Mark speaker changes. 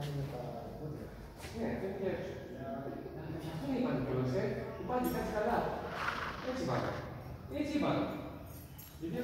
Speaker 1: κάνει με τα δόντια.
Speaker 2: Ναι, δεν. Αυτό είπαν οι ε. Κάτι καλά. Έτσι είπαν. Έτσι είπαν. Γιατί